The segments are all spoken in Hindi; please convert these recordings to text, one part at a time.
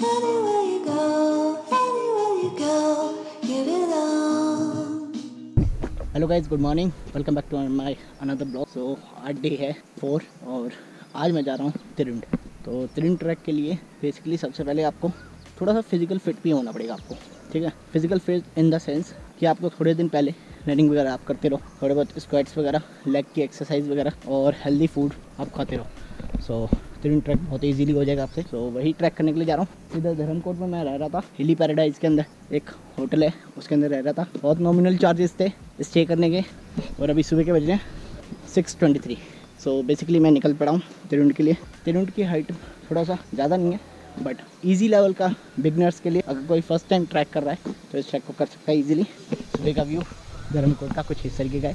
Hello guys good morning welcome back to my another blog so आज डे है फोर और आज मैं जा रहा हूँ तिरुंड तो तिरुंड ट्रैक के लिए बेसिकली सबसे पहले आपको थोड़ा सा फ़िज़िकल फिट भी होना पड़ेगा आपको, ठीक है? Physical fit in the sense कि आपको थोड़े दिन पहले रनिंग वगैरह आप करते रहो, थोड़े बहुत स्क्वाट्स वगैरह लेग की एक्सरसाइज वगैरह और हेल्दी फ़ूड आप खाते रहो. सो तिरुंड ट्रैक बहुत ईजीली हो जाएगा आपसे। तो वही ट्रैक करने के लिए जा रहा हूँ। इधर धर्मकोट में मैं रह रहा था, हिली पैराडाइज के अंदर। एक होटल है, उसके अंदर रह रहा था। बहुत नॉमिनल चार्जेस थे स्टे करने के। और अभी सुबह के बज रहे हैं six twenty three so basically मैं निकल पड़ा हूँ तिरुंड के लिए। तिरुंड की हाइट थोड़ा सा ज़्यादा नहीं है बट इजी लेवल का बिगनर्स के लिए अगर कोई फ़र्स्ट टाइम ट्रैक कर रहा है तो इस ट्रैक को कर सकता है इजीली सुबह का व्यू धर्मकोट का कुछ तरीके का है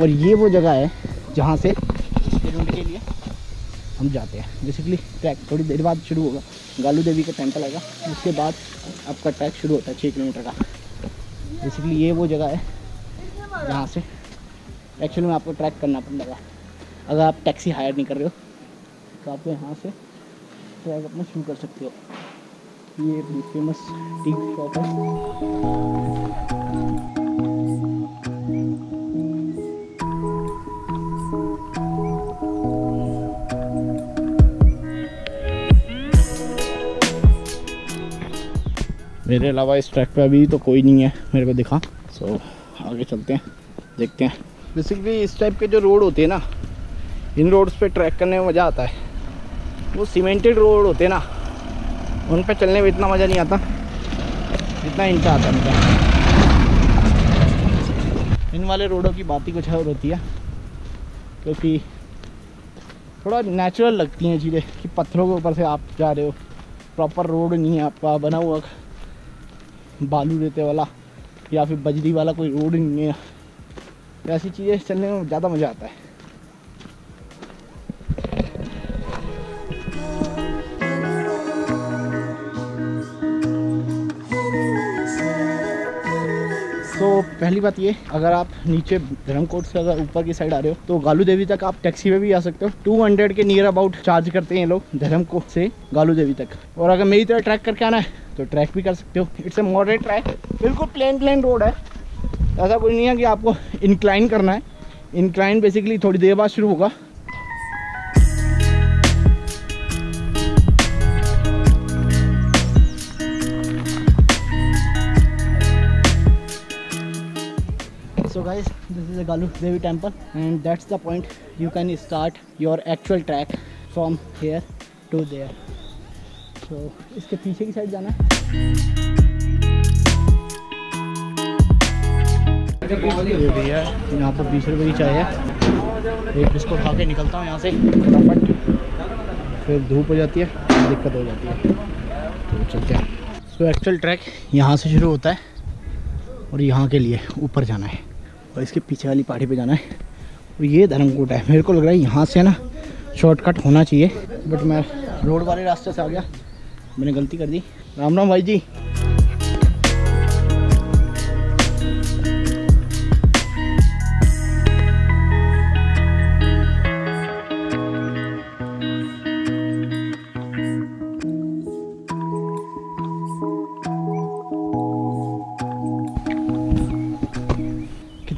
और ये वो जगह है जहाँ से तिरुंड के लिए। हम जाते हैं। बेसिकली ट्रैक थोड़ी देर बाद शुरू होगा। गालू देवी का टेंपल आएगा। उसके बाद आपका ट्रैक शुरू होता है छः किलोमीटर का। बेसिकली ये वो जगह है जहाँ से एक्चुअली में आपको ट्रैक करना पड़ेगा। अगर आप टैक्सी हायर नहीं कर रहे हो तो आप यहाँ से ट्रैक अपना शुरू कर सकते हो। ये फ़ेमस टी शॉप है। मेरे अलावा इस ट्रैक पे अभी तो कोई नहीं है, मेरे को दिखा। सो आगे चलते हैं, देखते हैं। बेसिकली इस टाइप के जो रोड होते हैं ना, इन रोड्स पे ट्रैक करने में मज़ा आता है। वो सीमेंटेड रोड होते हैं ना, उन पे चलने में इतना मज़ा नहीं आता। जितना इन पे आता मुझे इन वाले रोडों की बात ही कुछ और होती है, क्योंकि थोड़ा नेचुरल लगती हैं चीज़ें, कि पत्थरों के ऊपर से आप जा रहे हो। प्रॉपर रोड नहीं है आपका, बना हुआ। बालू रेते वाला, या फिर बजरी वाला कोई रोड नहीं है। ऐसी चीज़ें चलने में ज़्यादा मज़ा आता है। तो पहली बात ये, अगर आप नीचे धर्मकोट से अगर ऊपर की साइड आ रहे हो तो गालू देवी तक आप टैक्सी में भी आ सकते हो। 200 के नियर अबाउट चार्ज करते हैं लोग धर्मकोट से गालू देवी तक। और अगर मेरी तरह ट्रैक करके आना है तो ट्रैक भी कर सकते हो। इट्स ए मॉडरेट ट्रैक बिल्कुल प्लेन प्लेन रोड है। ऐसा कोई नहीं है कि आपको इंक्लाइन करना है। इंक्लाइन बेसिकली थोड़ी देर बाद शुरू होगा। This is a galu devi temple, and that's the point. You can start your actual track from here to there. So, इसके पीछे की साइड जाना है। यहाँ पर बीस रुपये की चाय है। एक बिस्कुट खा के निकलता हूँ यहाँ से। फटाफट। फिर धूप हो जाती है, दिक्कत हो जाती है। तो चलते हैं। सो एक्चुअल ट्रैक यहाँ से शुरू होता है और यहाँ के लिए ऊपर जाना है। और इसके पीछे वाली पहाड़ी पे जाना है। और ये धर्मकूट है। मेरे को लग रहा है यहाँ से ना शॉर्टकट होना चाहिए। बट मैं रोड वाले रास्ते से आ गया। मैंने गलती कर दी। राम राम भाई जी।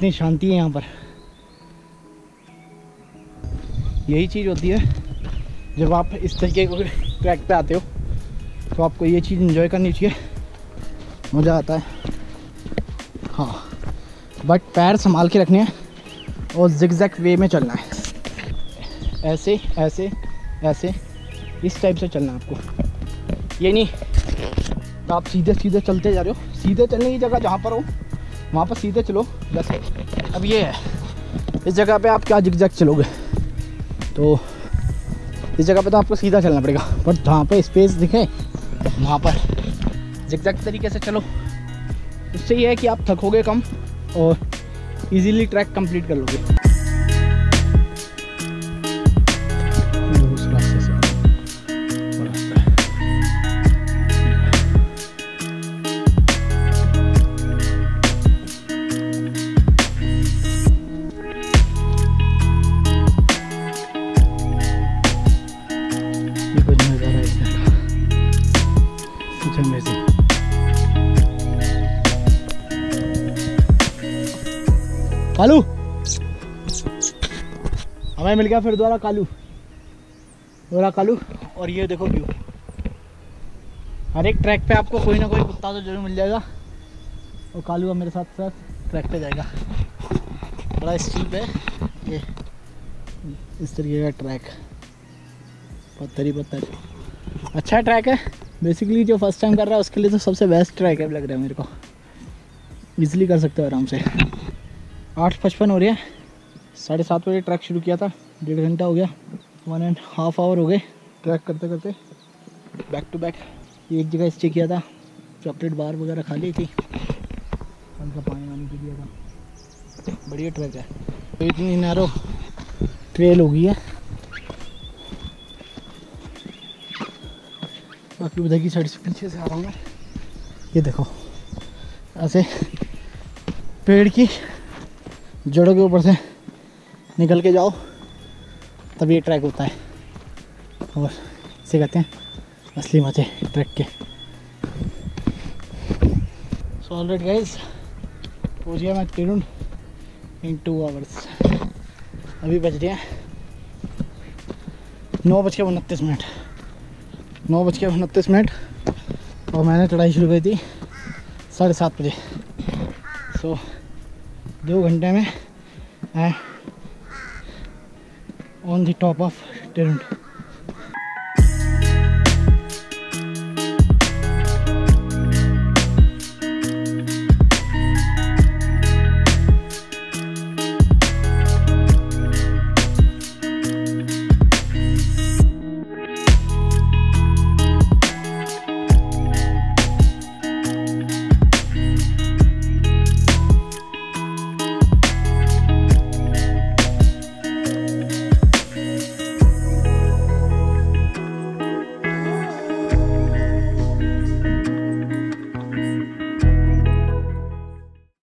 कितनी शांति है यहाँ पर। यही चीज़ होती है, जब आप इस तरीके के ट्रैक पे आते हो तो आपको ये चीज़ इन्जॉय करनी चाहिए। मज़ा आता है। हाँ बट पैर संभाल के रखने हैं और जिगजैक वे में चलना है। ऐसे ऐसे ऐसे, इस टाइप से चलना है आपको। ये नहीं, आप सीधे सीधे चलते जा रहे हो। सीधे चलने की जगह जहाँ पर हो वहाँ पर सीधे चलो, बस। अब ये है। इस जगह पे आप क्या जिगजैग चलोगे? तो इस जगह पे तो आपको सीधा चलना पड़ेगा बट जहाँ पे स्पेस दिखे, वहाँ पर जिगजैग तरीके से चलो। उससे ये है कि आप थकोगे कम और इजीली ट्रैक कंप्लीट कर लोगे। कालू। हमें मिल गया फिर दोबारा कालू। दोबारा कालू। और ये देखो व्यू। हर एक ट्रैक पे आपको कोई ना कोई कुत्ता तो ज़रूर मिल जाएगा। और कालू मेरे साथ साथ ट्रैक पे जाएगा। बड़ा स्टीप है। ये इस तरीके का ट्रैक। पत्थर ही पत्थर। अच्छा ट्रैक है। बेसिकली जो फ़र्स्ट टाइम कर रहा है, उसके लिए तो सबसे बेस्ट ट्रैक है, लग रहा है मेरे को। इजीली कर सकते हो आराम से। आठ पचपन हो रही है। साढ़े सात बजे ट्रैक शुरू किया था। डेढ़ घंटा हो गया। वन एंड हाफ़ आवर हो गए ट्रैक करते करते। बैक टू बैक एक जगह स्टे किया था। चॉकलेट बार वगैरह खा ली थी। हल्का पानी वानी पी लिया था। बढ़िया ट्रैक है। तो इतनी नैरो ट्रेल हो गई है। बाकी उधर की साइड से पीछे से आ रहा हूँ मैं। ये देखो। ऐसे पेड़ की जड़ों के ऊपर से निकल के जाओ। तभी ये ट्रैक होता है। और इसे कहते हैं असली मज़े ट्रैक के। सो ऑलरेडी गाइस पहुँच गया मैं तिरुन इन टू आवर्स अभी बज रहे हैं नौ बज के उनतीस मिनट। नौ बज के उनतीस मिनट और मैंने चढ़ाई शुरू की थी साढ़े सात बजे। सो दो घंटे में on the top of torrent